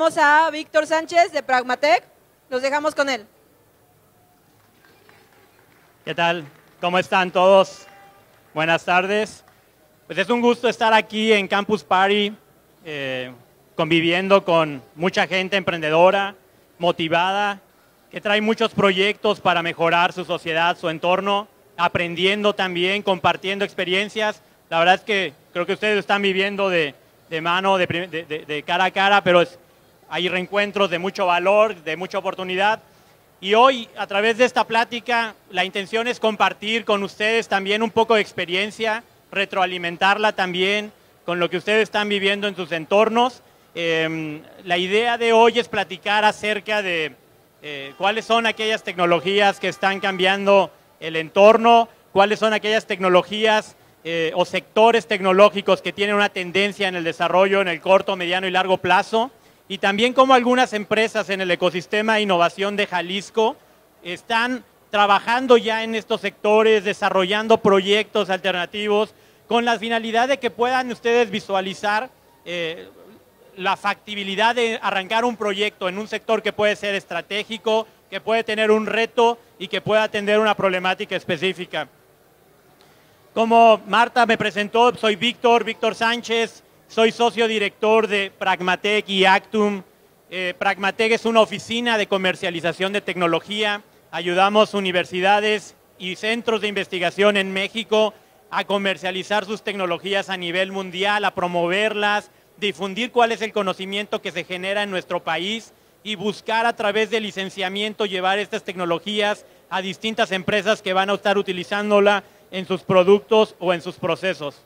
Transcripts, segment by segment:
Vamos a Víctor Sánchez de Pragmatec. Los dejamos con él. ¿Qué tal? ¿Cómo están todos? Buenas tardes. Pues es un gusto estar aquí en Campus Party, eh, conviviendo con mucha gente emprendedora, motivada, que trae muchos proyectos para mejorar su sociedad, su entorno, aprendiendo también, compartiendo experiencias. La verdad es que creo que ustedes están viviendo de, mano, de, de, cara a cara, pero hay reencuentros de mucho valor, de mucha oportunidad. Y hoy, a través de esta plática, la intención es compartir con ustedes también un poco de experiencia, retroalimentarla también con lo que ustedes están viviendo en sus entornos. Em, la idea de hoy es platicar acerca de eh, cuáles son aquellas tecnologías que están cambiando el entorno, cuáles son aquellas tecnologías eh, o sectores tecnológicos que tienen una tendencia en el desarrollo en el corto, mediano y largo plazo, y también cómo algunas empresas en el ecosistema de innovación de Jalisco están trabajando ya en estos sectores, desarrollando proyectos alternativos con la finalidad de que puedan ustedes visualizar eh, la factibilidad de arrancar un proyecto en un sector que puede ser estratégico, que puede tener un reto y que pueda atender una problemática específica. Como Marta me presentó, soy Víctor, Víctor Sánchez, soy socio director de Pragmatec y Actum. Eh, Pragmatec es una oficina de comercialización de tecnología. Ayudamos universidades y centros de investigación en México a comercializar sus tecnologías a nivel mundial, a promoverlas, difundir cuál es el conocimiento que se genera en nuestro país y buscar a través del licenciamiento llevar estas tecnologías a distintas empresas que van a estar utilizándola en sus productos o en sus procesos.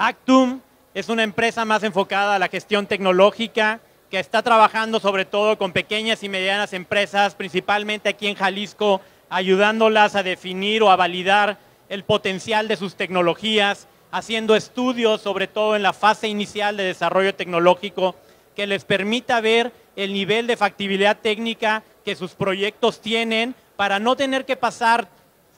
Actum es una empresa más enfocada a la gestión tecnológica que está trabajando sobre todo con pequeñas y medianas empresas, principalmente aquí en Jalisco, ayudándolas a definir o a validar el potencial de sus tecnologías haciendo estudios, sobre todo en la fase inicial de desarrollo tecnológico, que les permita ver el nivel de factibilidad técnica que sus proyectos tienen para no tener que pasar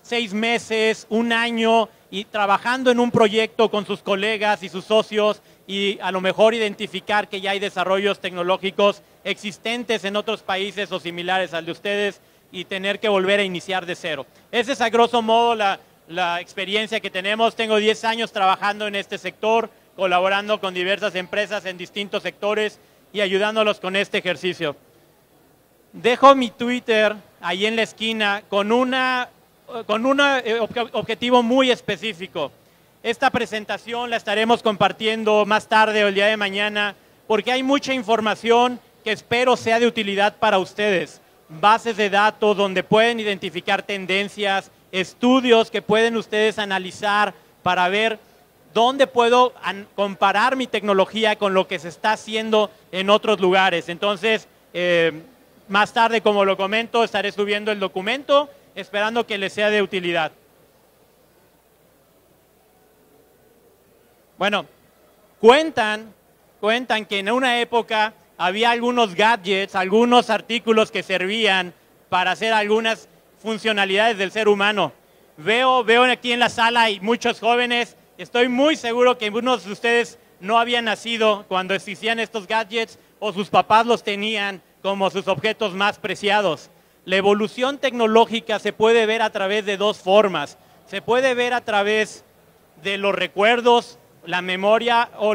seis meses, un año y trabajando en un proyecto con sus colegas y sus socios y a lo mejor identificar que ya hay desarrollos tecnológicos existentes en otros países o similares al de ustedes y tener que volver a iniciar de cero. Esa es a grosso modo la, la experiencia que tenemos. Tengo 10 años trabajando en este sector, colaborando con diversas empresas en distintos sectores y ayudándolos con este ejercicio. Dejo mi Twitter ahí en la esquina con, una, con un eh, objetivo muy específico. Esta presentación la estaremos compartiendo más tarde o el día de mañana porque hay mucha información que espero sea de utilidad para ustedes. Bases de datos donde pueden identificar tendencias, estudios que pueden ustedes analizar para ver dónde puedo comparar mi tecnología con lo que se está haciendo en otros lugares. Entonces, eh, más tarde, como lo comento, estaré subiendo el documento, esperando que les sea de utilidad. Bueno, cuentan, cuentan que en una época había algunos gadgets, algunos artículos que servían para hacer algunas funcionalidades del ser humano. Veo, veo aquí en la sala hay muchos jóvenes. Estoy muy seguro que algunos de ustedes no habían nacido cuando existían estos gadgets o sus papás los tenían como sus objetos más preciados. La evolución tecnológica se puede ver a través de dos formas. Se puede ver a través de los recuerdos, la memoria o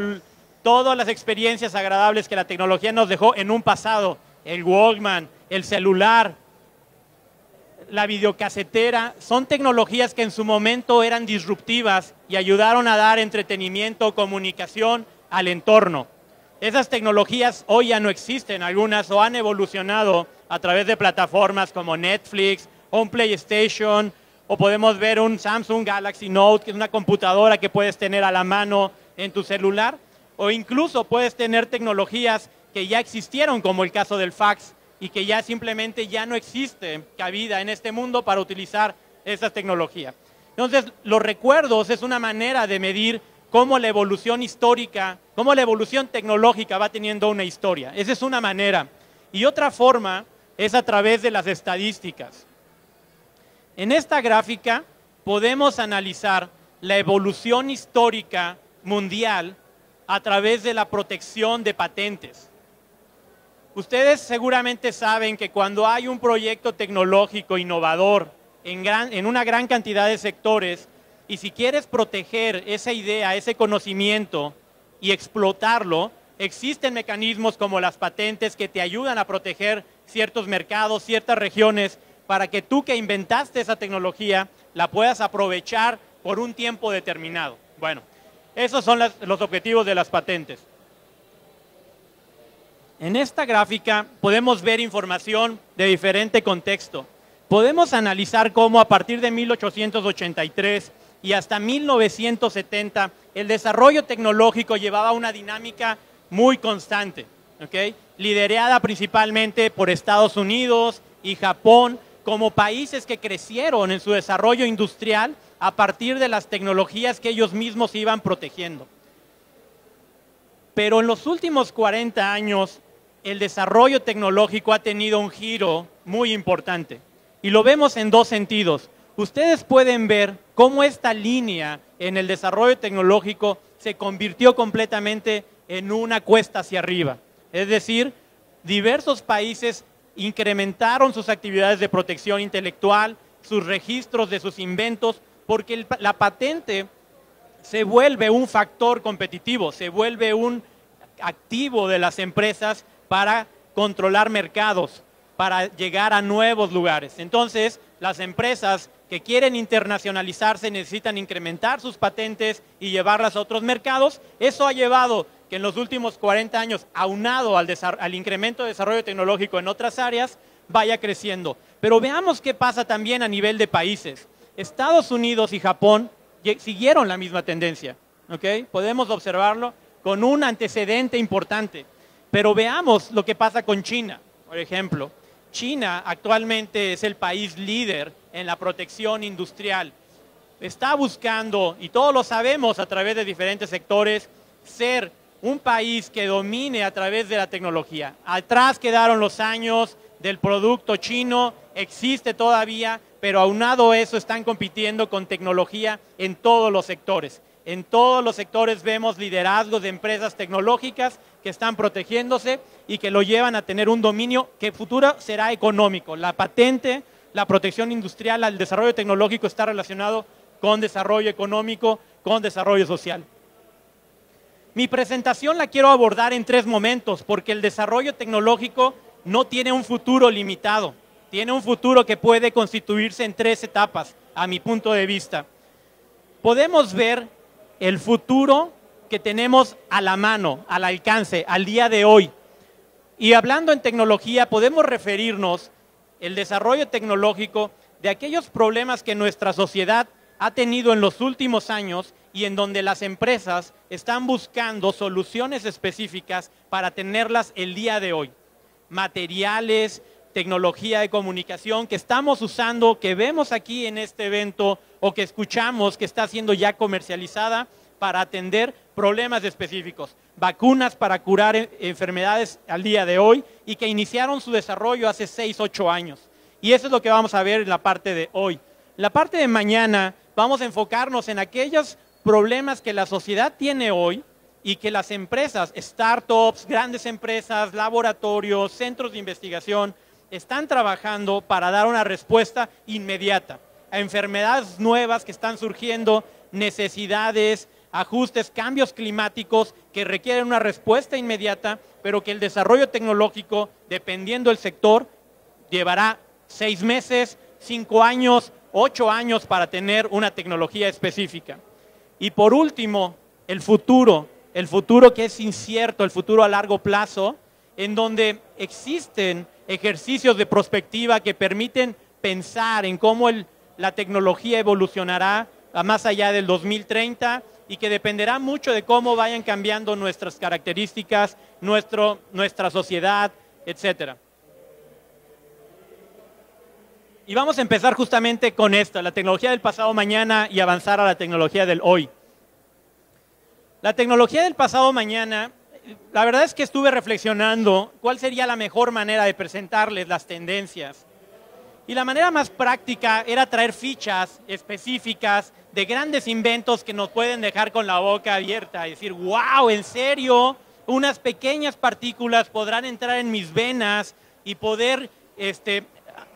todas las experiencias agradables que la tecnología nos dejó en un pasado. El Walkman, el celular, la videocasetera son tecnologías que en su momento eran disruptivas y ayudaron a dar entretenimiento, comunicación al entorno. Esas tecnologías hoy ya no existen, algunas o han evolucionado a través de plataformas como Netflix o un PlayStation, o podemos ver un Samsung Galaxy Note, que es una computadora que puedes tener a la mano en tu celular, o incluso puedes tener tecnologías que ya existieron, como el caso del fax, y que ya simplemente ya no existe cabida en este mundo para utilizar esa tecnología. Entonces, los recuerdos es una manera de medir cómo la evolución histórica, cómo la evolución tecnológica va teniendo una historia. Esa es una manera. Y otra forma es a través de las estadísticas. En esta gráfica podemos analizar la evolución histórica mundial a través de la protección de patentes. Ustedes seguramente saben que cuando hay un proyecto tecnológico innovador en, gran, en una gran cantidad de sectores, y si quieres proteger esa idea, ese conocimiento y explotarlo, existen mecanismos como las patentes que te ayudan a proteger ciertos mercados, ciertas regiones, para que tú que inventaste esa tecnología la puedas aprovechar por un tiempo determinado. Bueno, esos son los objetivos de las patentes. En esta gráfica podemos ver información de diferente contexto. Podemos analizar cómo a partir de 1883 y hasta 1970 el desarrollo tecnológico llevaba una dinámica muy constante, liderada principalmente por Estados Unidos y Japón como países que crecieron en su desarrollo industrial a partir de las tecnologías que ellos mismos iban protegiendo. Pero en los últimos 40 años, el desarrollo tecnológico ha tenido un giro muy importante. Y lo vemos en dos sentidos. Ustedes pueden ver cómo esta línea en el desarrollo tecnológico se convirtió completamente en una cuesta hacia arriba. Es decir, diversos países incrementaron sus actividades de protección intelectual, sus registros de sus inventos, porque la patente se vuelve un factor competitivo, se vuelve un activo de las empresas para controlar mercados, para llegar a nuevos lugares. Entonces, las empresas que quieren internacionalizarse necesitan incrementar sus patentes y llevarlas a otros mercados. Eso ha llevado que en los últimos 40 años, aunado al, al incremento de desarrollo tecnológico en otras áreas, vaya creciendo. Pero veamos qué pasa también a nivel de países. Estados Unidos y Japón siguieron la misma tendencia. Podemos observarlo con un antecedente importante. Pero veamos lo que pasa con China, por ejemplo. China actualmente es el país líder en la protección industrial. Está buscando, y todos lo sabemos a través de diferentes sectores, ser un país que domine a través de la tecnología. Atrás quedaron los años del producto chino, existe todavía, pero aunado eso están compitiendo con tecnología en todos los sectores. En todos los sectores vemos liderazgos de empresas tecnológicas que están protegiéndose y que lo llevan a tener un dominio que futuro será económico. La patente, la protección industrial, el desarrollo tecnológico está relacionado con desarrollo económico, con desarrollo social. Mi presentación la quiero abordar en tres momentos porque el desarrollo tecnológico no tiene un futuro limitado, tiene un futuro que puede constituirse en tres etapas, a mi punto de vista. Podemos ver el futuro que tenemos a la mano, al alcance, al día de hoy. Y hablando en tecnología, podemos referirnos el desarrollo tecnológico de aquellos problemas que nuestra sociedad ha tenido en los últimos años y en donde las empresas están buscando soluciones específicas para tenerlas el día de hoy. Materiales, tecnología de comunicación que estamos usando, que vemos aquí en este evento o que escuchamos que está siendo ya comercializada para atender problemas específicos. Vacunas para curar enfermedades al día de hoy y que iniciaron su desarrollo hace 6, 8 años. Y eso es lo que vamos a ver en la parte de hoy. La parte de mañana vamos a enfocarnos en aquellos problemas que la sociedad tiene hoy y que las empresas, startups, grandes empresas, laboratorios, centros de investigación, están trabajando para dar una respuesta inmediata a enfermedades nuevas que están surgiendo, necesidades, ajustes, cambios climáticos que requieren una respuesta inmediata, pero que el desarrollo tecnológico, dependiendo del sector, llevará seis meses, cinco años, ocho años para tener una tecnología específica. Y por último, el futuro, el futuro que es incierto, el futuro a largo plazo, en donde existen ejercicios de prospectiva que permiten pensar en cómo la tecnología evolucionará a más allá del 2030 y que dependerá mucho de cómo vayan cambiando nuestras características, nuestro, nuestra sociedad, etcétera. Y vamos a empezar justamente con esto, la tecnología del pasado mañana y avanzar a la tecnología del hoy. La tecnología del pasado mañana, la verdad es que estuve reflexionando cuál sería la mejor manera de presentarles las tendencias. Y la manera más práctica era traer fichas específicas de grandes inventos que nos pueden dejar con la boca abierta y decir, wow, ¿en serio? unas pequeñas partículas podrán entrar en mis venas y poder este,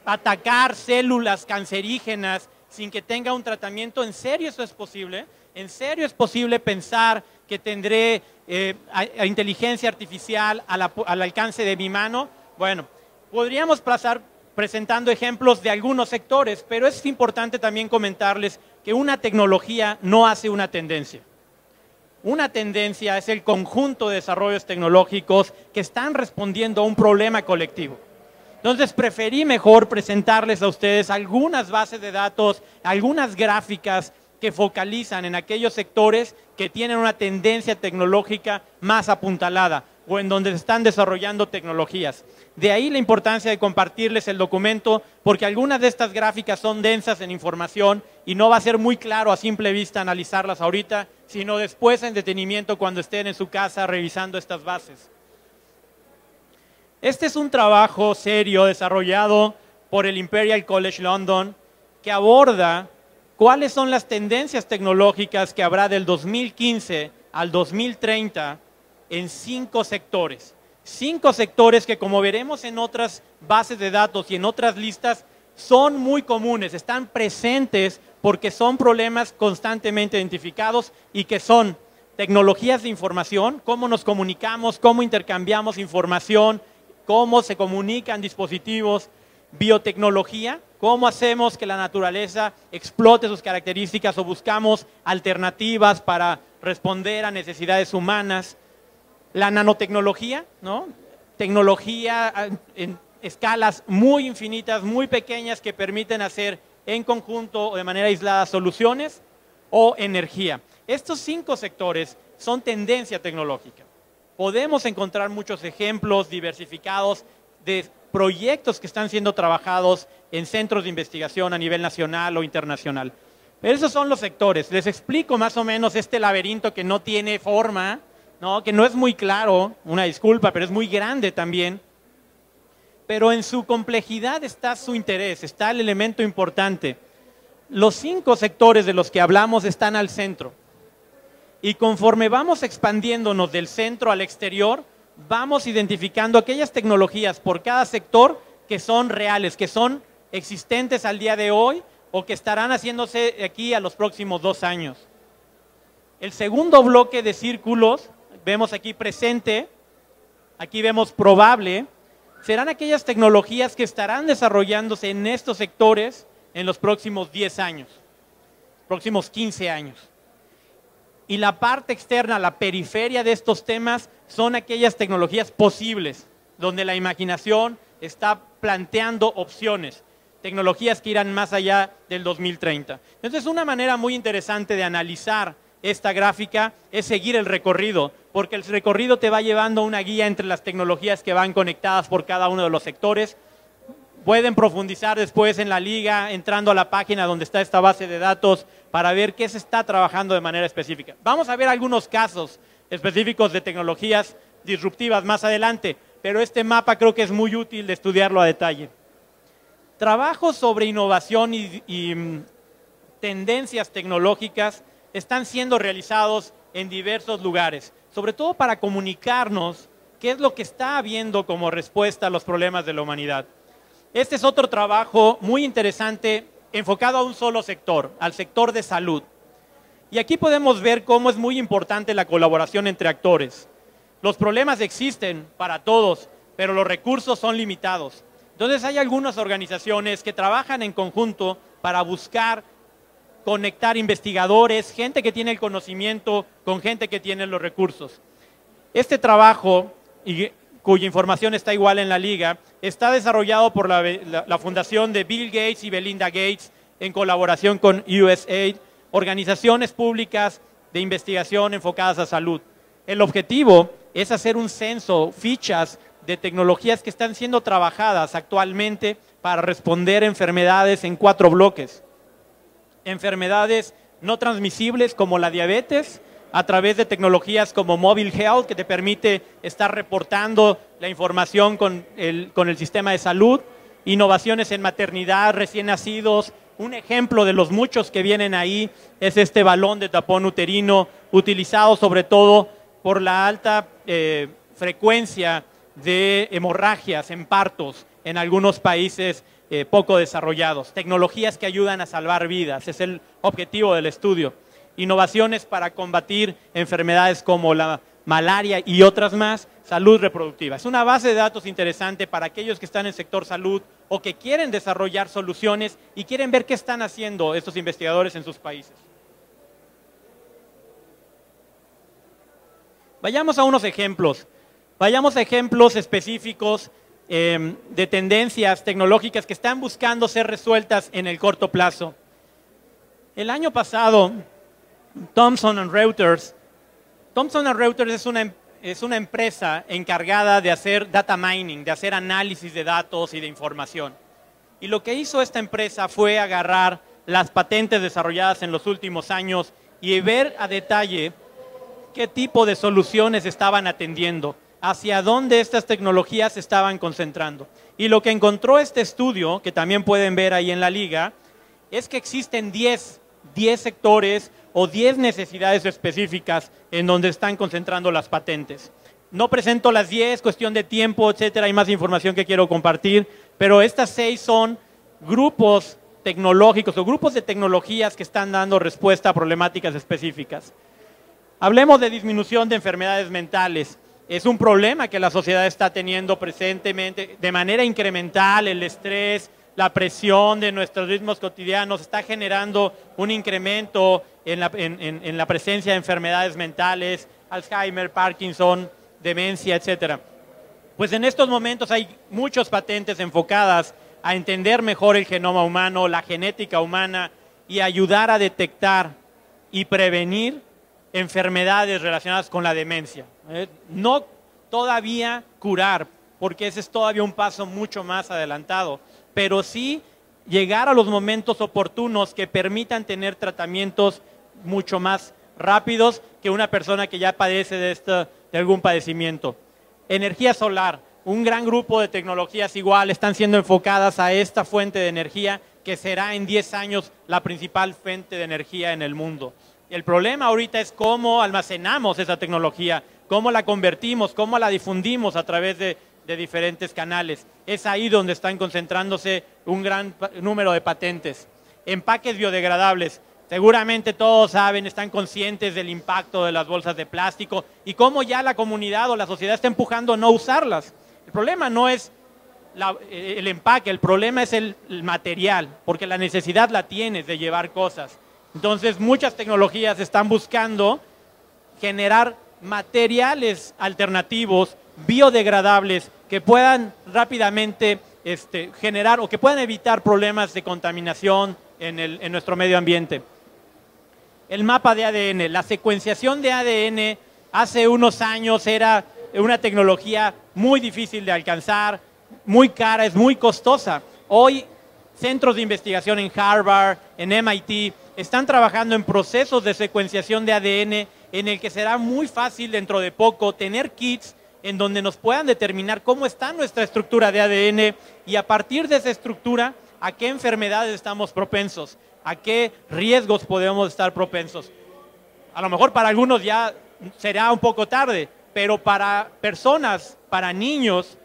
atacar células cancerígenas sin que tenga un tratamiento. ¿En serio eso es posible? ¿En serio es posible pensar que tendré eh, inteligencia artificial al alcance de mi mano? Bueno, podríamos pasar presentando ejemplos de algunos sectores, pero es importante también comentarles que una tecnología no hace una tendencia. Una tendencia es el conjunto de desarrollos tecnológicos que están respondiendo a un problema colectivo. Entonces preferí mejor presentarles a ustedes algunas bases de datos, algunas gráficas que focalizan en aquellos sectores que tienen una tendencia tecnológica más apuntalada o en donde se están desarrollando tecnologías. De ahí la importancia de compartirles el documento, porque algunas de estas gráficas son densas en información y no va a ser muy claro a simple vista analizarlas ahorita, sino después en detenimiento cuando estén en su casa revisando estas bases. Este es un trabajo serio desarrollado por el Imperial College London que aborda cuáles son las tendencias tecnológicas que habrá del 2015 al 2030 en cinco sectores. Cinco sectores que como veremos en otras bases de datos y en otras listas son muy comunes, están presentes porque son problemas constantemente identificados y que son tecnologías de información, cómo nos comunicamos, cómo intercambiamos información, cómo se comunican dispositivos, biotecnología, cómo hacemos que la naturaleza explote sus características o buscamos alternativas para responder a necesidades humanas, la nanotecnología, ¿no? Tecnología ah, en escalas muy infinitas, muy pequeñas que permiten hacer en conjunto o de manera aislada soluciones o energía. Estos cinco sectores son tendencia tecnológica. Podemos encontrar muchos ejemplos diversificados de proyectos que están siendo trabajados en centros de investigación a nivel nacional o internacional. Pero esos son los sectores. Les explico más o menos este laberinto que no tiene forma, ¿no? que no es muy claro, una disculpa, pero es muy grande también. Pero en su complejidad está su interés, está el elemento importante. Los cinco sectores de los que hablamos están al centro. Y conforme vamos expandiéndonos del centro al exterior, vamos identificando aquellas tecnologías por cada sector que son reales, que son existentes al día de hoy o que estarán haciéndose aquí a los próximos dos años. El segundo bloque de círculos vemos aquí presente, aquí vemos probable, serán aquellas tecnologías que estarán desarrollándose en estos sectores en los próximos 10 años, próximos 15 años. Y la parte externa, la periferia de estos temas, son aquellas tecnologías posibles, donde la imaginación está planteando opciones, tecnologías que irán más allá del 2030. Entonces, una manera muy interesante de analizar esta gráfica es seguir el recorrido, porque el recorrido te va llevando una guía entre las tecnologías que van conectadas por cada uno de los sectores. Pueden profundizar después en la liga, entrando a la página donde está esta base de datos para ver qué se está trabajando de manera específica. Vamos a ver algunos casos específicos de tecnologías disruptivas más adelante, pero este mapa creo que es muy útil de estudiarlo a detalle. Trabajos sobre innovación y, y mm, tendencias tecnológicas están siendo realizados en diversos lugares, sobre todo para comunicarnos qué es lo que está habiendo como respuesta a los problemas de la humanidad. Este es otro trabajo muy interesante enfocado a un solo sector, al sector de salud. Y aquí podemos ver cómo es muy importante la colaboración entre actores. Los problemas existen para todos, pero los recursos son limitados. Entonces hay algunas organizaciones que trabajan en conjunto para buscar conectar investigadores, gente que tiene el conocimiento con gente que tiene los recursos. Este trabajo, cuya información está igual en la liga, está desarrollado por la, Fundación de Bill Gates y Belinda Gates en colaboración con USAID, organizaciones públicas de investigación enfocadas a salud. El objetivo es hacer un censo, fichas de tecnologías que están siendo trabajadas actualmente para responder a enfermedades en cuatro bloques enfermedades no transmisibles como la diabetes, a través de tecnologías como Mobile Health, que te permite estar reportando la información con el, con el sistema de salud, innovaciones en maternidad, recién nacidos. Un ejemplo de los muchos que vienen ahí es este balón de tapón uterino, utilizado sobre todo por la alta eh, frecuencia de hemorragias en partos en algunos países eh, poco desarrollados. Tecnologías que ayudan a salvar vidas, es el objetivo del estudio. Innovaciones para combatir enfermedades como la malaria y otras más, salud reproductiva. Es una base de datos interesante para aquellos que están en el sector salud o que quieren desarrollar soluciones y quieren ver qué están haciendo estos investigadores en sus países. Vayamos a unos ejemplos. Vayamos a ejemplos específicos em, de tendencias tecnológicas que están buscando ser resueltas en el corto plazo. El año pasado, Thomson Reuters, Thomson Reuters es una, es una empresa encargada de hacer data mining, de hacer análisis de datos y de información. Y lo que hizo esta empresa fue agarrar las patentes desarrolladas en los últimos años y ver a detalle qué tipo de soluciones estaban atendiendo hacia dónde estas tecnologías se estaban concentrando. Y lo que encontró este estudio, que también pueden ver ahí en la liga, es que existen 10, 10 sectores o 10 necesidades específicas en donde están concentrando las patentes. No presento las 10, cuestión de tiempo, etcétera, hay más información que quiero compartir, pero estas 6 son grupos tecnológicos o grupos de tecnologías que están dando respuesta a problemáticas específicas. Hablemos de disminución de enfermedades mentales es un problema que la sociedad está teniendo presentemente de manera incremental, el estrés, la presión de nuestros ritmos cotidianos está generando un incremento en la, presencia de enfermedades mentales, Alzheimer, Parkinson, demencia, etcétera. Pues en estos momentos hay muchas patentes enfocadas a entender mejor el genoma humano, la genética humana y ayudar a detectar y prevenir enfermedades relacionadas con la demencia. ¿Eh? No todavía curar, porque ese es todavía un paso mucho más adelantado, pero sí llegar a los momentos oportunos que permitan tener tratamientos mucho más rápidos que una persona que ya padece de, de algún padecimiento. Energía solar, un gran grupo de tecnologías igual están siendo enfocadas a esta fuente de energía que será en 10 años la principal fuente de energía en el mundo. El problema ahorita es cómo almacenamos esa tecnología, cómo la convertimos, cómo la difundimos a través de, diferentes canales. Es ahí donde están concentrándose un gran número de patentes. Empaques biodegradables. Seguramente todos saben, están conscientes del impacto de las bolsas de plástico y cómo ya la comunidad o la sociedad está empujando a no usarlas. El problema no es el empaque, el problema es el material, porque la necesidad la tienes de llevar cosas. Entonces, muchas tecnologías están buscando generar materiales alternativos, biodegradables, que puedan rápidamente este, generar o que puedan evitar problemas de contaminación en, en nuestro medio ambiente. El mapa de ADN, la secuenciación de ADN hace unos años era una tecnología muy difícil de alcanzar, muy cara, es muy costosa. Hoy centros de investigación en Harvard, en MIT, están trabajando en procesos de secuenciación de ADN en el que será muy fácil dentro de poco tener kits en donde nos puedan determinar cómo está nuestra estructura de ADN y a partir de esa estructura a qué enfermedades estamos propensos, a qué riesgos podemos estar propensos. A lo mejor para algunos ya será un poco tarde, pero para personas, para niños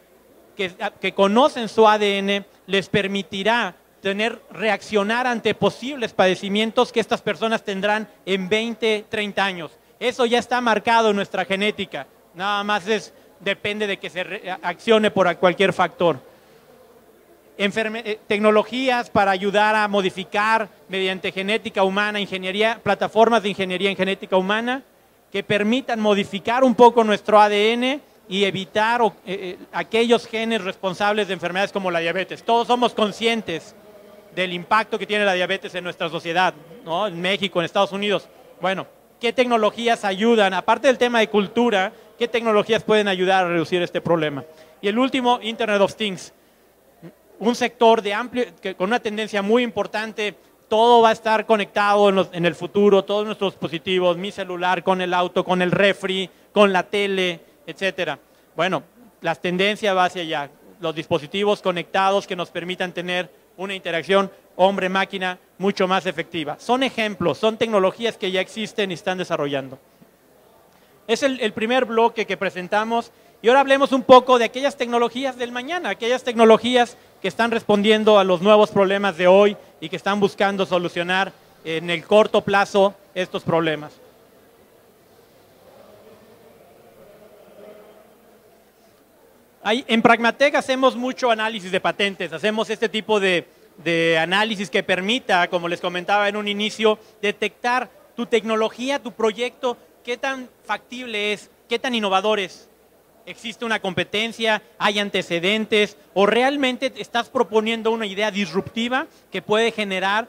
que, que conocen su ADN, les permitirá tener, reaccionar ante posibles padecimientos que estas personas tendrán en 20, 30 años. Eso ya está marcado en nuestra genética. Nada más es, depende de que se accione por cualquier factor. Eh, tecnologías para ayudar a modificar mediante genética humana, ingeniería, plataformas de ingeniería en genética humana que permitan modificar un poco nuestro ADN y evitar eh, eh, aquellos genes responsables de enfermedades como la diabetes. Todos somos conscientes del impacto que tiene la diabetes en nuestra sociedad, ¿no? en México, en Estados Unidos. Bueno, ¿qué tecnologías ayudan? Aparte del tema de cultura, ¿qué tecnologías pueden ayudar a reducir este problema? Y el último, Internet of Things. Un sector de amplio, con una tendencia muy importante, todo va a estar conectado en, en el futuro, todos nuestros dispositivos, mi celular, con el auto, con el refri, con la tele, etcétera. Bueno, las tendencias va hacia allá, los dispositivos conectados que nos permitan tener una interacción hombre-máquina mucho más efectiva. Son ejemplos, son tecnologías que ya existen y están desarrollando. Es el, el primer bloque que presentamos y ahora hablemos un poco de aquellas tecnologías del mañana, aquellas tecnologías que están respondiendo a los nuevos problemas de hoy y que están buscando solucionar en el corto plazo estos problemas. Hay- en Pragmatec hacemos mucho análisis de patentes, hacemos este tipo de, de análisis que permita, como les comentaba en un inicio, detectar tu tecnología, tu proyecto, qué tan factible es, qué tan innovador es. ¿Existe una competencia? ¿Hay antecedentes? ¿O realmente estás proponiendo una idea disruptiva que puede generar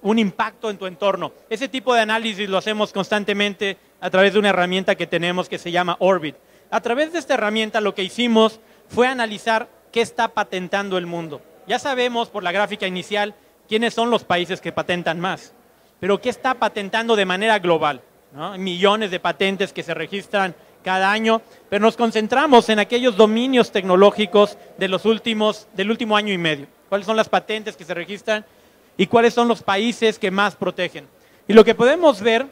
un impacto en tu entorno? Ese tipo de análisis lo hacemos constantemente a través de una herramienta que tenemos que se llama Orbit. A través de esta herramienta lo que hicimos fue analizar qué está patentando el mundo. Ya sabemos por la gráfica inicial quiénes son los países que patentan más, pero qué está patentando de manera global. ¿no? Millones de patentes que se registran cada año, pero nos concentramos en aquellos dominios tecnológicos de los últimos, del último año y medio. ¿Cuáles son las patentes que se registran y cuáles son los países que más protegen? Y lo que podemos ver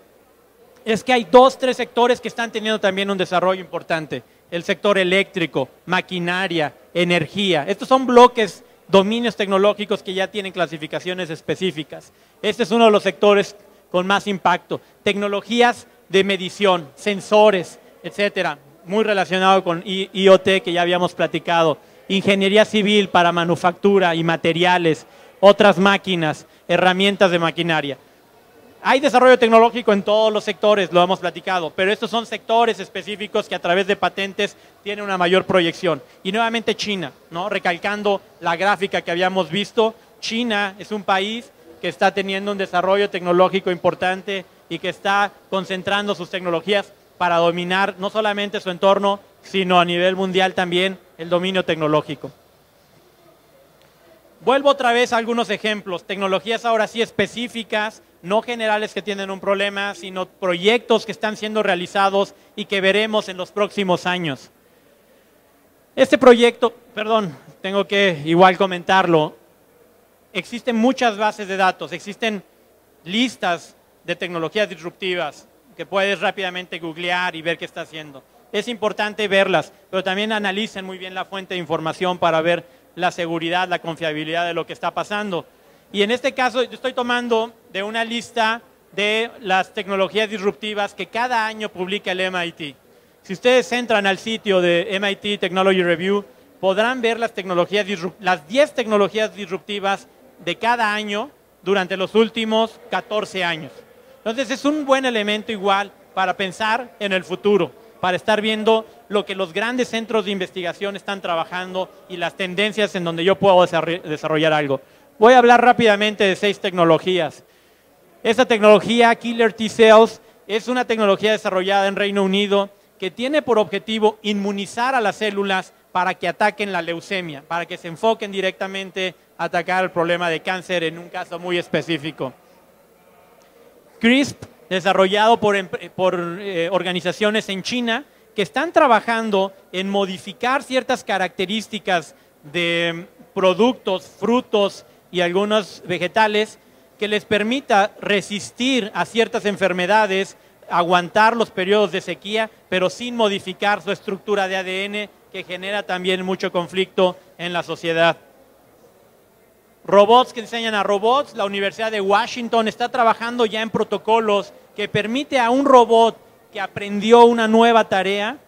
es que hay dos, tres sectores que están teniendo también un desarrollo importante. El sector eléctrico, maquinaria, energía. Estos son bloques, dominios tecnológicos que ya tienen clasificaciones específicas. Este es uno de los sectores con más impacto. Tecnologías de medición, sensores, etcétera, muy relacionado con IoT que ya habíamos platicado. Ingeniería civil para manufactura y materiales, otras máquinas, herramientas de maquinaria. Hay desarrollo tecnológico en todos los sectores, lo hemos platicado, pero estos son sectores específicos que a través de patentes tienen una mayor proyección. Y nuevamente China, ¿no? recalcando la gráfica que habíamos visto, China es un país que está teniendo un desarrollo tecnológico importante y que está concentrando sus tecnologías para dominar no solamente su entorno, sino a nivel mundial también el dominio tecnológico. Vuelvo otra vez a algunos ejemplos, tecnologías ahora sí específicas, no generales que tienen un problema, sino proyectos que están siendo realizados y que veremos en los próximos años. Este proyecto, perdón, tengo que igual comentarlo, existen muchas bases de datos, existen listas de tecnologías disruptivas que puedes rápidamente googlear y ver qué está haciendo. Es importante verlas, pero también analicen muy bien la fuente de información para ver la seguridad, la confiabilidad de lo que está pasando. Y en este caso yo estoy tomando de una lista de las tecnologías disruptivas que cada año publica el MIT. Si ustedes entran al sitio de MIT Technology Review, podrán ver las tecnologías las 10 tecnologías disruptivas de cada año durante los últimos 14 años. Entonces es un buen elemento igual para pensar en el futuro, para estar viendo lo que los grandes centros de investigación están trabajando y las tendencias en donde yo puedo desarroll- desarrollar algo. Voy a hablar rápidamente de seis tecnologías. Esta tecnología, Killer T Cells, es una tecnología desarrollada en Reino Unido que tiene por objetivo inmunizar a las células para que ataquen la leucemia, para que se enfoquen directamente a atacar el problema de cáncer en un caso muy específico. CRISP, desarrollado por, eh, organizaciones en China que están trabajando en modificar ciertas características de productos, frutos y algunos vegetales que les permita resistir a ciertas enfermedades, aguantar los periodos de sequía, pero sin modificar su estructura de ADN que genera también mucho conflicto en la sociedad robots que enseñan a robots. La Universidad de Washington está trabajando ya en protocolos que permite a un robot que aprendió una nueva tarea,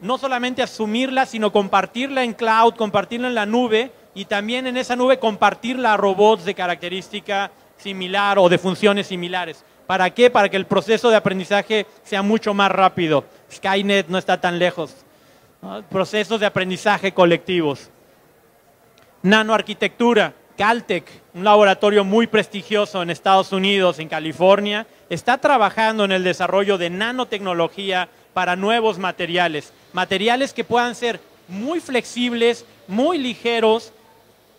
no solamente asumirla, sino compartirla en cloud, compartirla en la nube y también en esa nube compartirla a robots de característica similar o de funciones similares. ¿Para qué? Para que el proceso de aprendizaje sea mucho más rápido. Skynet no está tan lejos. Procesos de aprendizaje colectivos nanoarquitectura. Caltech, un laboratorio muy prestigioso en Estados Unidos, en California, está trabajando en el desarrollo de nanotecnología para nuevos materiales. Materiales que puedan ser muy flexibles, muy ligeros,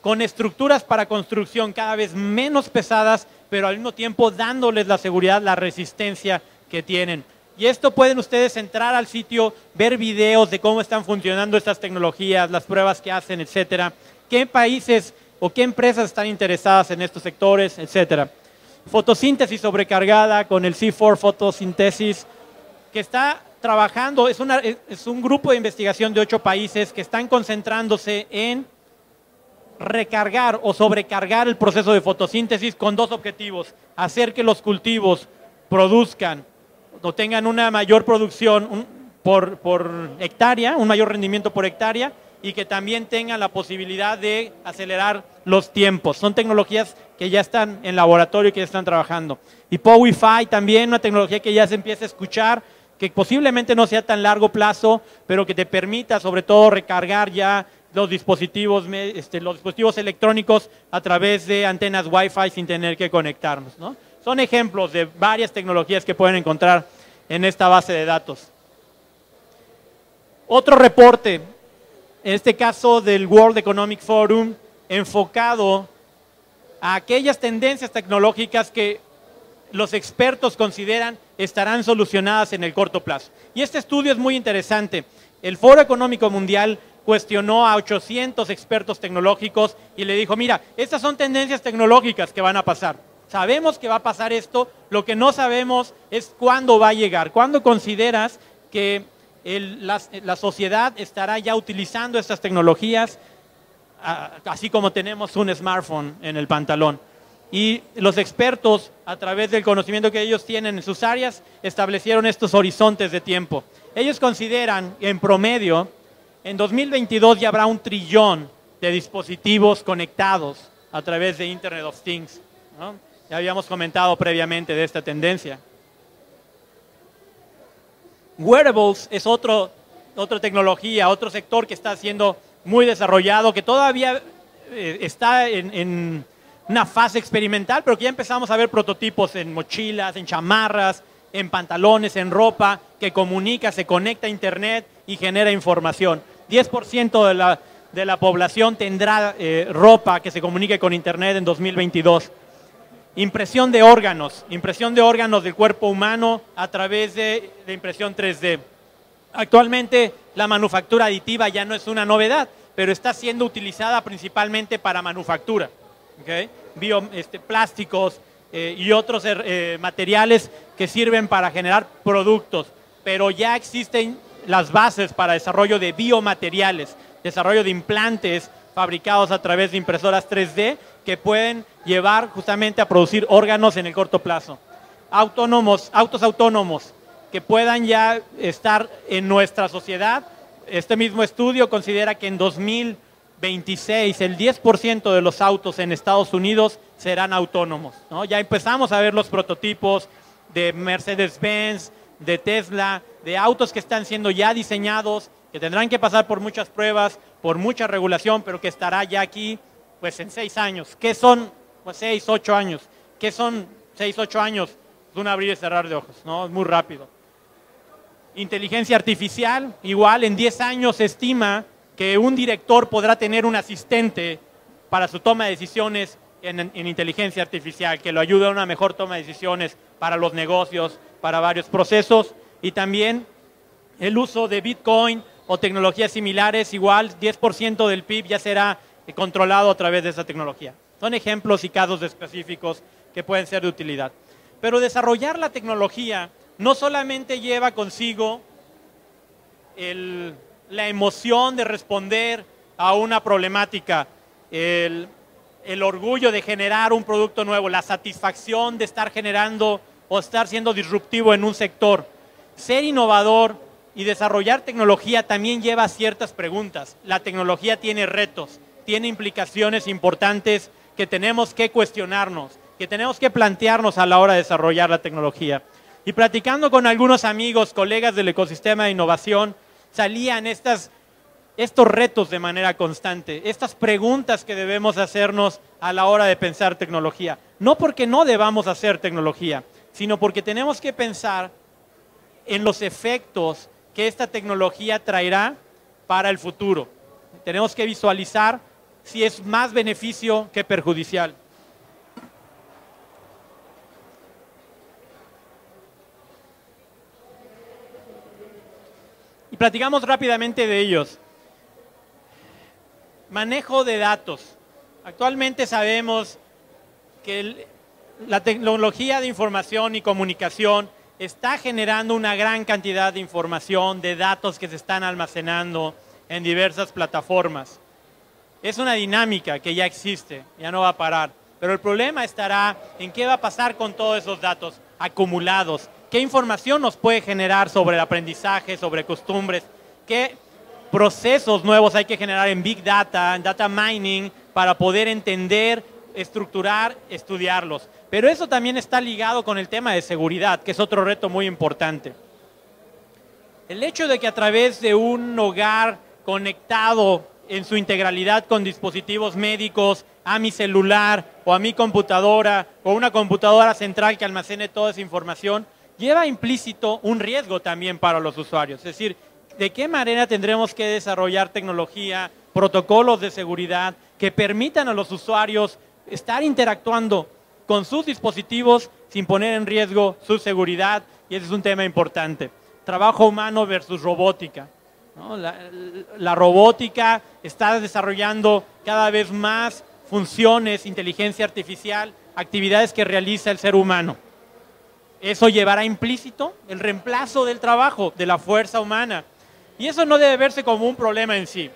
con estructuras para construcción cada vez menos pesadas, pero al mismo tiempo dándoles la seguridad, la resistencia que tienen. Y esto pueden ustedes entrar al sitio, ver videos de cómo están funcionando estas tecnologías, las pruebas que hacen, etcétera. ¿Qué países o qué empresas están interesadas en estos sectores, etcétera? Fotosíntesis sobrecargada con el C4 fotosíntesis, que está trabajando, es, un grupo de investigación de ocho países que están concentrándose en recargar o sobrecargar el proceso de fotosíntesis con dos objetivos. Hacer que los cultivos produzcan o tengan una mayor producción por hectárea, un mayor rendimiento por hectárea y que también tengan la posibilidad de acelerar los tiempos. Son tecnologías que ya están en laboratorio y que ya están trabajando. Y POWIFI también, una tecnología que ya se empieza a escuchar, que posiblemente no sea tan largo plazo, pero que te permita sobre todo recargar ya los dispositivos, este, los dispositivos electrónicos a través de antenas Wi-Fi sin tener que conectarnos. Son ejemplos de varias tecnologías que pueden encontrar en esta base de datos. Otro reporte, en este caso del World Economic Forum, enfocado a aquellas tendencias tecnológicas que los expertos consideran estarán solucionadas en el corto plazo. Y este estudio es muy interesante. El Foro Económico Mundial cuestionó a 800 expertos tecnológicos y le dijo, mira, estas son tendencias tecnológicas que van a pasar. Sabemos que va a pasar esto, lo que no sabemos es cuándo va a llegar. ¿Cuándo consideras que la, sociedad estará ya utilizando estas tecnologías, así como tenemos un smartphone en el pantalón? Y los expertos, a través del conocimiento que ellos tienen en sus áreas, establecieron estos horizontes de tiempo. Ellos consideran, en promedio, en 2022 ya habrá un trillón de dispositivos conectados a través de Internet of Things. Ya habíamos comentado previamente de esta tendencia. Wearables es otro, otra tecnología, otro sector que está siendo muy desarrollado, que todavía eh, está en, una fase experimental, pero que ya empezamos a ver prototipos en mochilas, en chamarras, en pantalones, en ropa, que comunica, se conecta a Internet y genera información. 10% de la, de la población tendrá eh, ropa que se comunique con Internet en 2022. Impresión de órganos, impresión de órganos del cuerpo humano a través de, impresión 3D. Actualmente la manufactura aditiva ya no es una novedad, pero está siendo utilizada principalmente para manufactura. ¿okay? Este, plásticos eh, y otros eh, materiales que sirven para generar productos, pero ya existen las bases para desarrollo de biomateriales, desarrollo de implantes fabricados a través de impresoras 3D que pueden llevar justamente a producir órganos en el corto plazo. Autónomos, autos autónomos que puedan ya estar en nuestra sociedad. Este mismo estudio considera que en 2026 el 10% de los autos en Estados Unidos serán autónomos. Ya empezamos a ver los prototipos de Mercedes-Benz, de Tesla, de autos que están siendo ya diseñados, que tendrán que pasar por muchas pruebas, por mucha regulación, pero que estará ya aquí pues en seis años. ¿Qué son pues, seis, ocho años? ¿Qué son seis, ocho años? De un abrir y cerrar de ojos, ¿no? Es muy rápido. Inteligencia artificial, igual en 10 años se estima que un director podrá tener un asistente para su toma de decisiones en, en, inteligencia artificial, que lo ayude a una mejor toma de decisiones para los negocios, para varios procesos y también el uso de Bitcoin o tecnologías similares, igual 10% del PIB ya será controlado a través de esa tecnología. Son ejemplos y casos específicos que pueden ser de utilidad. Pero desarrollar la tecnología no solamente lleva consigo la emoción de responder a una problemática, el, el orgullo de generar un producto nuevo, la satisfacción de estar generando o estar siendo disruptivo en un sector. Ser innovador y desarrollar tecnología también lleva ciertas preguntas. La tecnología tiene retos, tiene implicaciones importantes que tenemos que cuestionarnos, que tenemos que plantearnos a la hora de desarrollar la tecnología. Y platicando con algunos amigos, colegas del ecosistema de innovación, salían estas, estos retos de manera constante, estas preguntas que debemos hacernos a la hora de pensar tecnología. No porque no debamos hacer tecnología, sino porque tenemos que pensar en los efectos que esta tecnología traerá para el futuro. Tenemos que visualizar si es más beneficio que perjudicial. Y platicamos rápidamente de ellos. Manejo de datos. Actualmente sabemos que la tecnología de información y comunicación está generando una gran cantidad de información, de datos que se están almacenando en diversas plataformas. Es una dinámica que ya existe, ya no va a parar. Pero el problema estará en qué va a pasar con todos esos datos acumulados, qué información nos puede generar sobre el aprendizaje, sobre costumbres, qué procesos nuevos hay que generar en Big Data, en Data Mining, para poder entender, estructurar, estudiarlos. Pero eso también está ligado con el tema de seguridad, que es otro reto muy importante. El hecho de que a través de un hogar conectado en su integralidad con dispositivos médicos, a mi celular o a mi computadora o una computadora central que almacene toda esa información, lleva implícito un riesgo también para los usuarios. Es decir, ¿de qué manera tendremos que desarrollar tecnología, protocolos de seguridad que permitan a los usuarios estar interactuando con sus dispositivos sin poner en riesgo su seguridad? Y ese es un tema importante. Trabajo humano versus robótica. La, robótica está desarrollando cada vez más funciones, inteligencia artificial, actividades que realiza el ser humano. Eso llevará implícito el reemplazo del trabajo, de la fuerza humana. Y eso no debe verse como un problema en sí,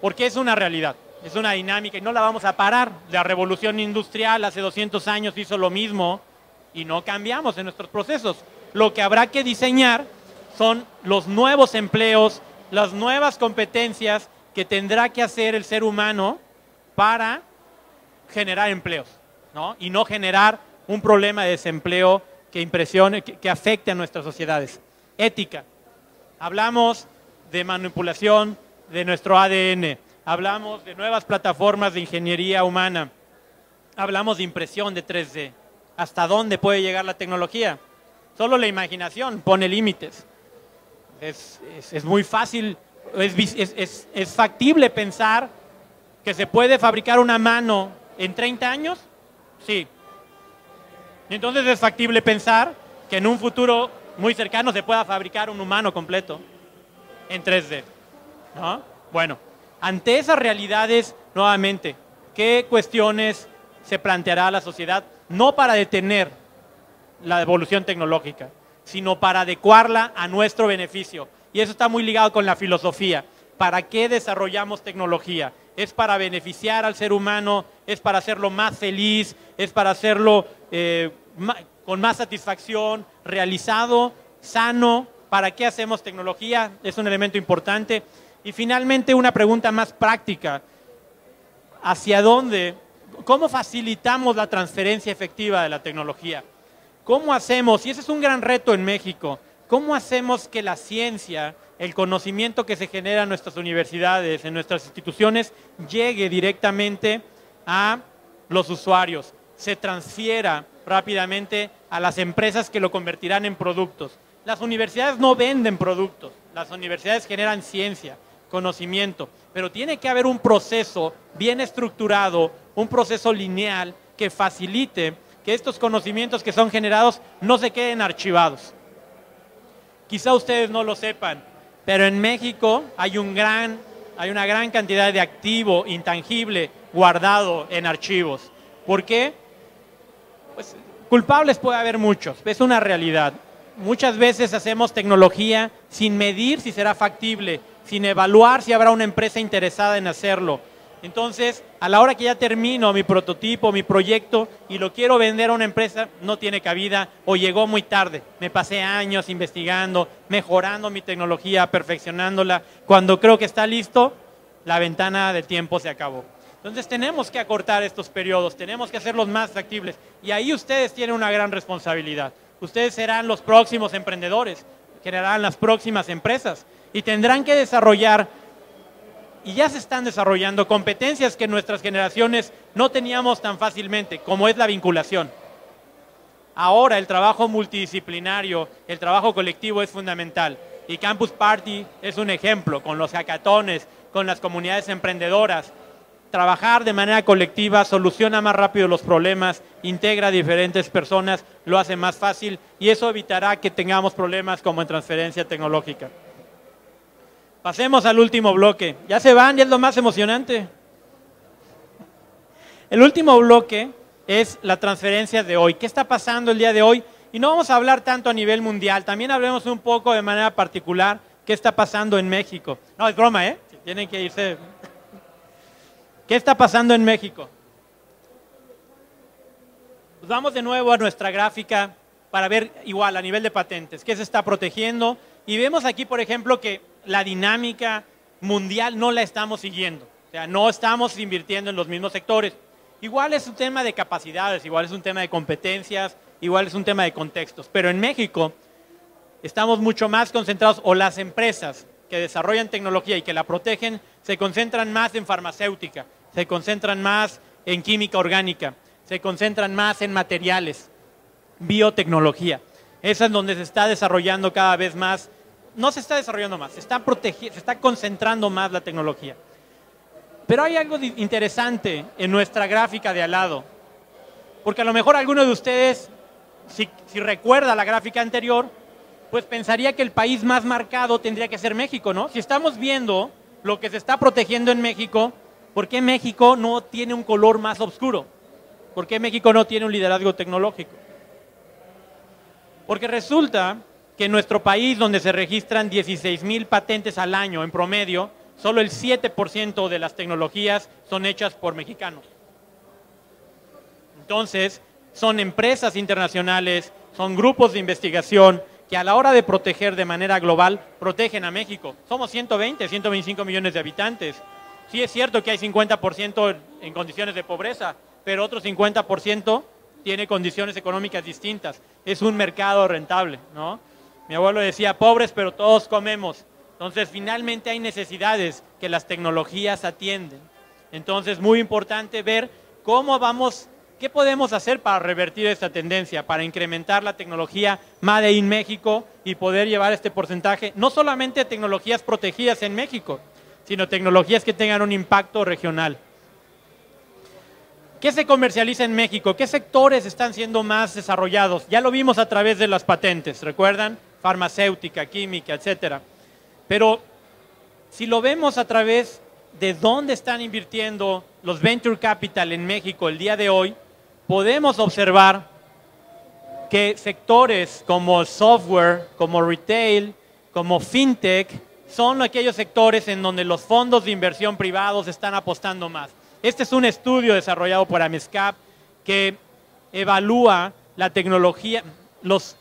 porque es una realidad, es una dinámica y no la vamos a parar. La revolución industrial hace 200 años hizo lo mismo y no cambiamos en nuestros procesos. Lo que habrá que diseñar son los nuevos empleos, las nuevas competencias que tendrá que hacer el ser humano para generar empleos, ¿no? Y no generar un problema de desempleo que impresione, que, afecte a nuestras sociedades. Ética. Hablamos de manipulación de nuestro ADN. Hablamos de nuevas plataformas de ingeniería humana. Hablamos de impresión de 3D. ¿Hasta dónde puede llegar la tecnología? Solo la imaginación pone límites es, muy fácil, es, es, factible pensar que se puede fabricar una mano en 30 años. Sí. Entonces es factible pensar que en un futuro muy cercano se pueda fabricar un humano completo en 3D. ¿no? Bueno, ante esas realidades, nuevamente, ¿qué cuestiones se planteará la sociedad? No para detener la evolución tecnológica, sino para adecuarla a nuestro beneficio. Y eso está muy ligado con la filosofía. ¿Para qué desarrollamos tecnología? ¿Es para beneficiar al ser humano? ¿Es para hacerlo más feliz? ¿Es para hacerlo eh, con más satisfacción, realizado, sano? ¿Para qué hacemos tecnología? Es un elemento importante. Y finalmente una pregunta más práctica. ¿Hacia dónde? ¿Cómo facilitamos la transferencia efectiva de la tecnología? ¿Cómo hacemos? Y ese es un gran reto en México. ¿Cómo hacemos que la ciencia, el conocimiento que se genera en nuestras universidades, en nuestras instituciones, llegue directamente a los usuarios, se transfiera rápidamente a las empresas que lo convertirán en productos? Las universidades no venden productos, las universidades generan ciencia, conocimiento, pero tiene que haber un proceso bien estructurado, un proceso lineal que facilite que estos conocimientos que son generados no se queden archivados. Quizá ustedes no lo sepan, pero en México hay, un gran, hay una gran cantidad de activo intangible guardado en archivos. ¿Por qué? Pues culpables puede haber muchos, es una realidad. Muchas veces hacemos tecnología sin medir si será factible, sin evaluar si habrá una empresa interesada en hacerlo entonces, a la hora que ya termino mi prototipo, mi proyecto y lo quiero vender a una empresa, no tiene cabida o llegó muy tarde. Me pasé años investigando, mejorando mi tecnología, perfeccionándola. Cuando creo que está listo, la ventana de tiempo se acabó. Entonces tenemos que acortar estos periodos, tenemos que hacerlos más factibles. Y ahí ustedes tienen una gran responsabilidad. Ustedes serán los próximos emprendedores, generarán las próximas empresas y tendrán que desarrollar y ya se están desarrollando competencias que nuestras generaciones no teníamos tan fácilmente, como es la vinculación. Ahora el trabajo multidisciplinario, el trabajo colectivo es fundamental. Y Campus Party es un ejemplo, con los hackatones, con las comunidades emprendedoras. Trabajar de manera colectiva soluciona más rápido los problemas, integra a diferentes personas, lo hace más fácil y eso evitará que tengamos problemas como en transferencia tecnológica. Pasemos al último bloque. Ya se van, ya es lo más emocionante. El último bloque es la transferencia de hoy. ¿Qué está pasando el día de hoy? Y no vamos a hablar tanto a nivel mundial, también hablemos un poco de manera particular qué está pasando en México. No, es broma, ¿eh? Tienen que irse. ¿Qué está pasando en México? Pues vamos de nuevo a nuestra gráfica para ver igual a nivel de patentes, qué se está protegiendo. Y vemos aquí, por ejemplo, que la dinámica mundial no la estamos siguiendo. O sea, no estamos invirtiendo en los mismos sectores. Igual es un tema de capacidades, igual es un tema de competencias, igual es un tema de contextos. Pero en México estamos mucho más concentrados, o las empresas que desarrollan tecnología y que la protegen, se concentran más en farmacéutica, se concentran más en química orgánica, se concentran más en materiales, biotecnología. Esa es donde se está desarrollando cada vez más, no se está desarrollando más, se está, se está concentrando más la tecnología. Pero hay algo interesante en nuestra gráfica de al lado, porque a lo mejor alguno de ustedes, si, recuerda la gráfica anterior, pues pensaría que el país más marcado tendría que ser México, ¿no? Si estamos viendo lo que se está protegiendo en México, ¿por qué México no tiene un color más oscuro? ¿Por qué México no tiene un liderazgo tecnológico? Porque resulta que en nuestro país, donde se registran 16 mil patentes al año en promedio, solo el 7% de las tecnologías son hechas por mexicanos. Entonces, son empresas internacionales, son grupos de investigación que a la hora de proteger de manera global, protegen a México. Somos 120, 125 millones de habitantes. Sí es cierto que hay 50% en condiciones de pobreza, pero otro 50% tiene condiciones económicas distintas. Es un mercado rentable, ¿no? Mi abuelo decía, pobres, pero todos comemos. Entonces, finalmente hay necesidades que las tecnologías atienden. Entonces, muy importante ver cómo vamos, qué podemos hacer para revertir esta tendencia, para incrementar la tecnología Made in México y poder llevar este porcentaje, no solamente tecnologías protegidas en México, sino tecnologías que tengan un impacto regional. ¿Qué se comercializa en México? ¿Qué sectores están siendo más desarrollados? Ya lo vimos a través de las patentes, ¿recuerdan? Farmacéutica, química, etcétera. Pero si lo vemos a través de dónde están invirtiendo los venture capital en México el día de hoy, podemos observar que sectores como software, como retail, como fintech, son aquellos sectores en donde los fondos de inversión privados están apostando más. Este es un estudio desarrollado por AMESCAP que evalúa la tecnología, los,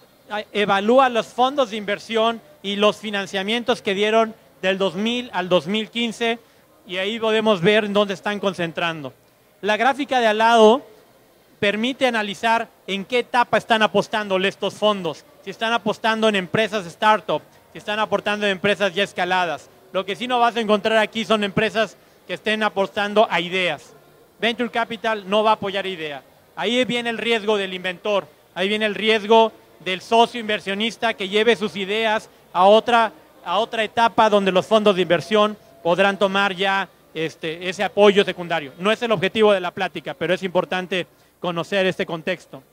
evalúa los fondos de inversión y los financiamientos que dieron del 2000 al 2015 y ahí podemos ver en dónde están concentrando. La gráfica de al lado permite analizar en qué etapa están apostando estos fondos, si están apostando en empresas startup, si están aportando en empresas ya escaladas. Lo que sí no vas a encontrar aquí son empresas que estén apostando a ideas. Venture Capital no va a apoyar ideas. Ahí viene el riesgo del inventor, ahí viene el riesgo del socio inversionista que lleve sus ideas a otra, a otra etapa donde los fondos de inversión podrán tomar ya este, ese apoyo secundario. No es el objetivo de la plática, pero es importante conocer este contexto.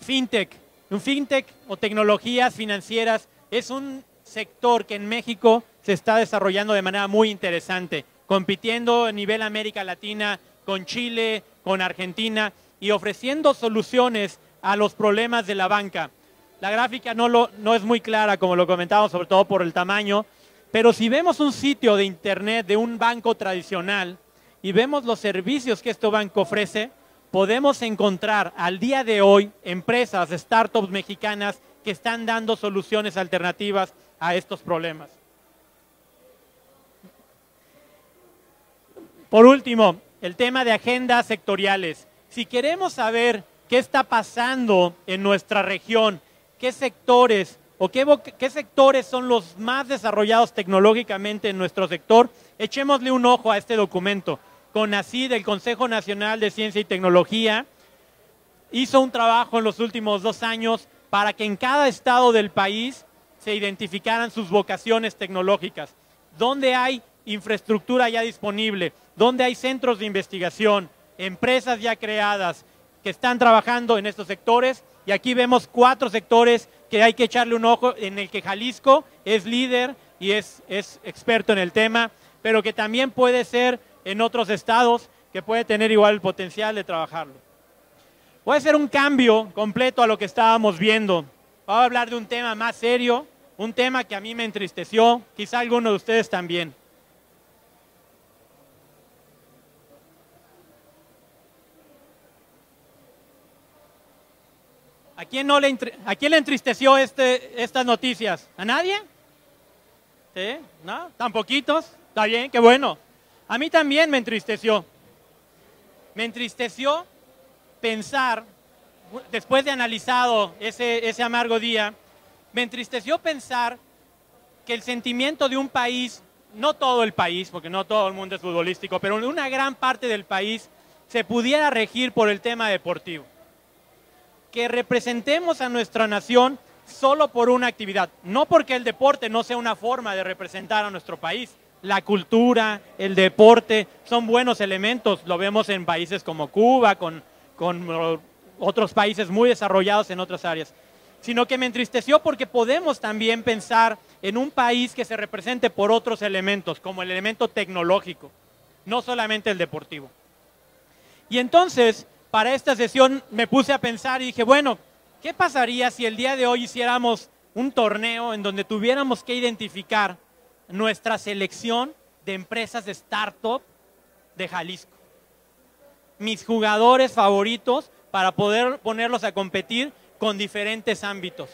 Fintech. Un fintech o tecnologías financieras es un sector que en México se está desarrollando de manera muy interesante, compitiendo a nivel América Latina con Chile, con Argentina y ofreciendo soluciones a los problemas de la banca. La gráfica no, lo, no es muy clara, como lo comentábamos, sobre todo por el tamaño, pero si vemos un sitio de internet de un banco tradicional y vemos los servicios que este banco ofrece, podemos encontrar al día de hoy empresas, startups mexicanas que están dando soluciones alternativas a estos problemas. Por último, el tema de agendas sectoriales. Si queremos saber qué está pasando en nuestra región, qué sectores o qué, sectores son los más desarrollados tecnológicamente en nuestro sector, echémosle un ojo a este documento. CONACYT, el Consejo Nacional de Ciencia y Tecnología, hizo un trabajo en los últimos dos años para que en cada estado del país se identificaran sus vocaciones tecnológicas, dónde hay infraestructura ya disponible, dónde hay centros de investigación, empresas ya creadas que están trabajando en estos sectores y aquí vemos cuatro sectores que hay que echarle un ojo, en el que Jalisco es líder y es, es experto en el tema, pero que también puede ser en otros estados que puede tener igual el potencial de trabajarlo. Voy a hacer un cambio completo a lo que estábamos viendo. Voy a hablar de un tema más serio, un tema que a mí me entristeció, quizá alguno de ustedes también. ¿A quién, no le, a quién le entristeció este, estas noticias? ¿A nadie? ¿Sí? ¿No? ¿Tan poquitos? Está bien, qué bueno. A mí también me entristeció. Me entristeció pensar, después de analizado ese, ese amargo día, me entristeció pensar que el sentimiento de un país, no todo el país, porque no todo el mundo es futbolístico, pero una gran parte del país se pudiera regir por el tema deportivo. Que representemos a nuestra nación solo por una actividad, no porque el deporte no sea una forma de representar a nuestro país. La cultura, el deporte son buenos elementos, lo vemos en países como Cuba, con, con otros países muy desarrollados en otras áreas sino que me entristeció porque podemos también pensar en un país que se represente por otros elementos, como el elemento tecnológico, no solamente el deportivo. Y entonces, para esta sesión me puse a pensar y dije, bueno, ¿qué pasaría si el día de hoy hiciéramos un torneo en donde tuviéramos que identificar nuestra selección de empresas de startup de Jalisco? Mis jugadores favoritos para poder ponerlos a competir con diferentes ámbitos.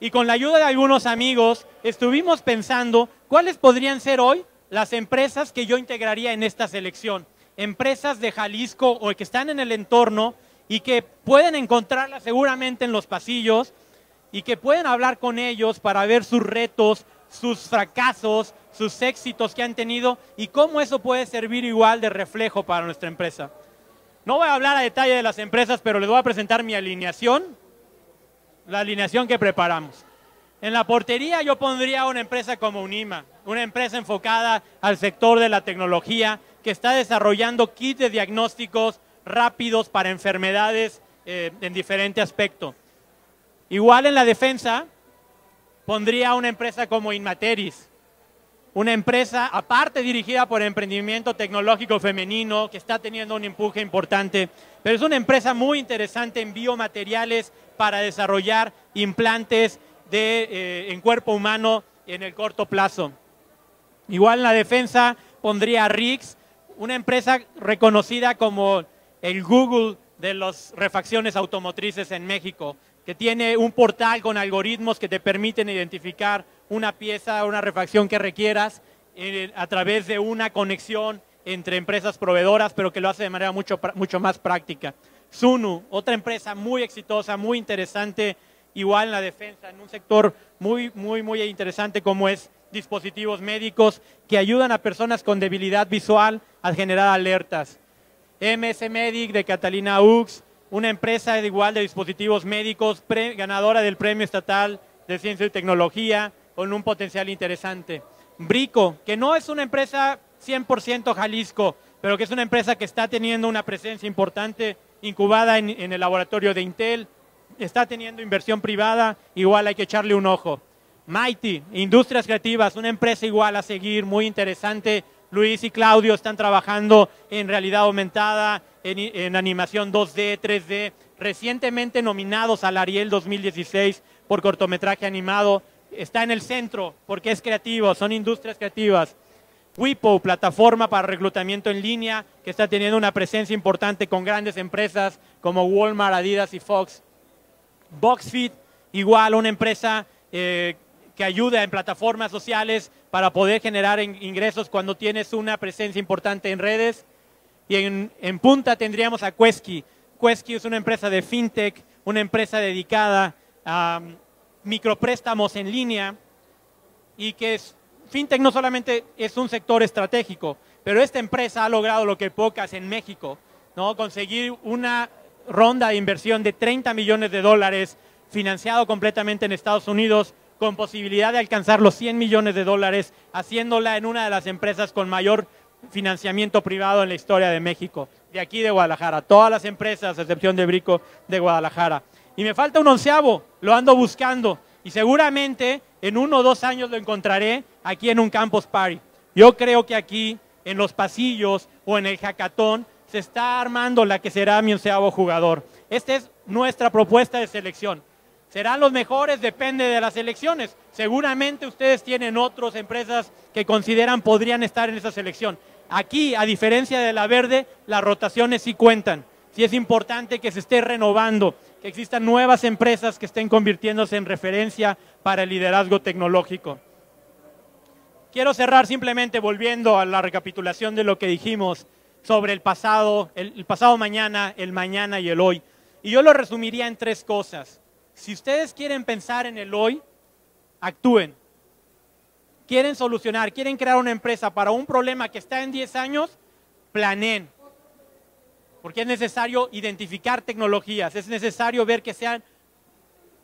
Y con la ayuda de algunos amigos estuvimos pensando cuáles podrían ser hoy las empresas que yo integraría en esta selección. Empresas de Jalisco o que están en el entorno y que pueden encontrarlas seguramente en los pasillos y que pueden hablar con ellos para ver sus retos, sus fracasos, sus éxitos que han tenido y cómo eso puede servir igual de reflejo para nuestra empresa. No voy a hablar a detalle de las empresas, pero les voy a presentar mi alineación la alineación que preparamos. En la portería yo pondría una empresa como Unima, una empresa enfocada al sector de la tecnología que está desarrollando kits de diagnósticos rápidos para enfermedades eh, en diferente aspecto. Igual en la defensa pondría una empresa como Inmateris, una empresa aparte dirigida por emprendimiento tecnológico femenino que está teniendo un empuje importante, pero es una empresa muy interesante en biomateriales para desarrollar implantes de, eh, en cuerpo humano en el corto plazo. Igual en la defensa pondría a RIX, una empresa reconocida como el Google de las refacciones automotrices en México, que tiene un portal con algoritmos que te permiten identificar una pieza, una refacción que requieras eh, a través de una conexión entre empresas proveedoras, pero que lo hace de manera mucho, mucho más práctica. Sunu, otra empresa muy exitosa, muy interesante, igual en la defensa, en un sector muy, muy, muy interesante como es dispositivos médicos que ayudan a personas con debilidad visual a generar alertas. MS Medic de Catalina Ux, una empresa igual de dispositivos médicos, ganadora del Premio Estatal de Ciencia y Tecnología, con un potencial interesante. Brico, que no es una empresa 100% Jalisco, pero que es una empresa que está teniendo una presencia importante incubada en, en, el laboratorio de Intel, está teniendo inversión privada, igual hay que echarle un ojo. Mighty, Industrias Creativas, una empresa igual a seguir, muy interesante. Luis y Claudio están trabajando en realidad aumentada, en, animación 2D, 3D, recientemente nominados al Ariel 2016 por cortometraje animado está en el centro porque es creativo, son industrias creativas. WIPO, plataforma para reclutamiento en línea, que está teniendo una presencia importante con grandes empresas como Walmart, Adidas y Fox. BoxFit, igual una empresa eh, ayuda en plataformas sociales para poder generar ingresos cuando tienes una presencia importante en redes. Y en, punta tendríamos a Quesky. Quesky es una empresa de fintech, una empresa dedicada a micropréstamos en línea y que es, FinTech no solamente es un sector estratégico, pero esta empresa ha logrado lo que pocas en México, ¿no? conseguir una ronda de inversión de 30 millones de dólares financiado completamente en Estados Unidos con posibilidad de alcanzar los 100 millones de dólares, haciéndola en una de las empresas con mayor financiamiento privado en la historia de México, de aquí de Guadalajara, todas las empresas, a excepción de Brico, de Guadalajara. Y me falta un onceavo, lo ando buscando. Y seguramente en uno o dos años lo encontraré aquí en un campus party. Yo creo que aquí, en los pasillos o en el hackathon, se está armando la que será mi onceavo jugador. Esta es nuestra propuesta de selección. ¿Serán los mejores? Depende de las elecciones. Seguramente ustedes tienen otras empresas que consideran podrían estar en esa selección. Aquí, a diferencia de la verde, las rotaciones sí cuentan. Sí es importante que se esté renovando, que existan nuevas empresas que estén convirtiéndose en referencia para el liderazgo tecnológico. Quiero cerrar simplemente volviendo a la recapitulación de lo que dijimos sobre el pasado, el, el pasado mañana, el mañana y el hoy. Y yo lo resumiría en tres cosas. Si ustedes quieren pensar en el hoy, actúen. Quieren solucionar, quieren crear una empresa para un problema que está en 10 años, planeen. Porque es necesario identificar tecnologías, es necesario ver que sean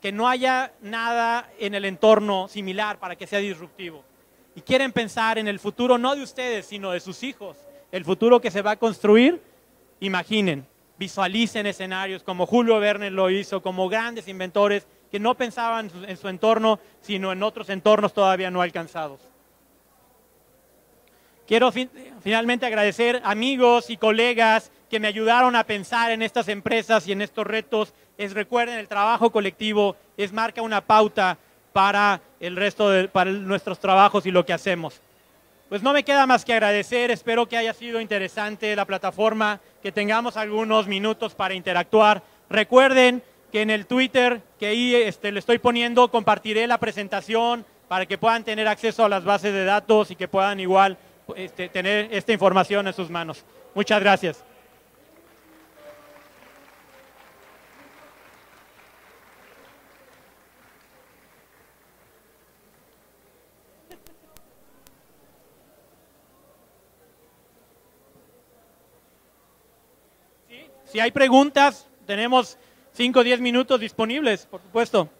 que no haya nada en el entorno similar para que sea disruptivo. Y quieren pensar en el futuro no de ustedes, sino de sus hijos, el futuro que se va a construir, imaginen visualicen escenarios como Julio Verne lo hizo, como grandes inventores que no pensaban en su entorno, sino en otros entornos todavía no alcanzados. Quiero finalmente agradecer amigos y colegas que me ayudaron a pensar en estas empresas y en estos retos. Es recuerden, el trabajo colectivo es marca una pauta para el resto de para nuestros trabajos y lo que hacemos. Pues no me queda más que agradecer, espero que haya sido interesante la plataforma, que tengamos algunos minutos para interactuar. Recuerden que en el Twitter que ahí este, le estoy poniendo compartiré la presentación para que puedan tener acceso a las bases de datos y que puedan igual este, tener esta información en sus manos. Muchas gracias. Si hay preguntas, tenemos 5 o 10 minutos disponibles, por supuesto.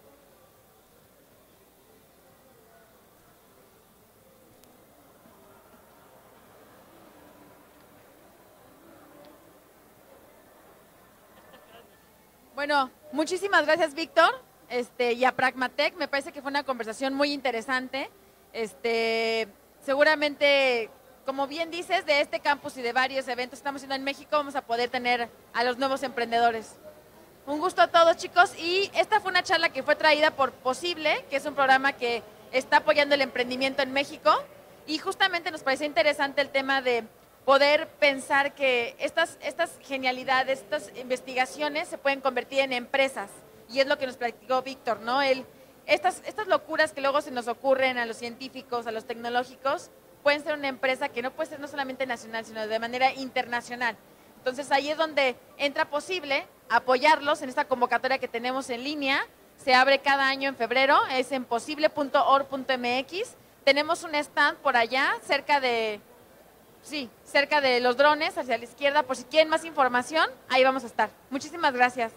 Bueno, muchísimas gracias, Víctor, este, y a Pragmatec. Me parece que fue una conversación muy interesante. Este, seguramente como bien dices, de este campus y de varios eventos que estamos haciendo en México, vamos a poder tener a los nuevos emprendedores. Un gusto a todos, chicos. Y esta fue una charla que fue traída por Posible, que es un programa que está apoyando el emprendimiento en México. Y justamente nos pareció interesante el tema de poder pensar que estas, estas genialidades, estas investigaciones se pueden convertir en empresas. Y es lo que nos platicó Víctor, ¿no? El, estas, estas locuras que luego se nos ocurren a los científicos, a los tecnológicos, pueden ser una empresa que no puede ser no solamente nacional, sino de manera internacional. Entonces ahí es donde entra posible apoyarlos en esta convocatoria que tenemos en línea. Se abre cada año en febrero, es en posible.org.mx. Tenemos un stand por allá, cerca de, sí, cerca de los drones, hacia la izquierda, por si quieren más información, ahí vamos a estar. Muchísimas gracias.